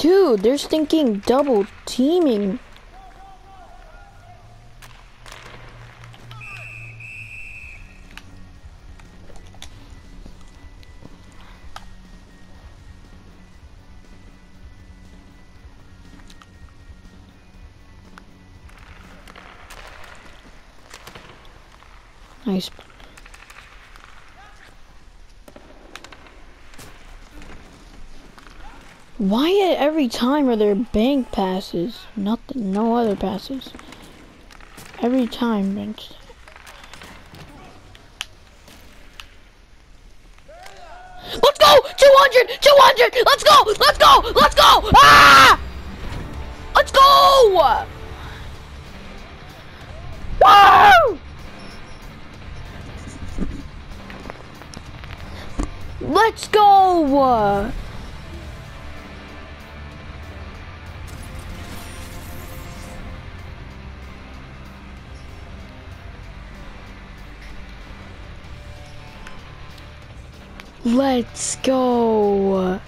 Dude, they're stinking double teaming. Nice. Why every time are there bank passes? Nothing, no other passes. Every time, bench. Let's go! 200! 200! Let's go! Let's go! Let's go! Ah! Let's go! Woo! Let's go! Let's go!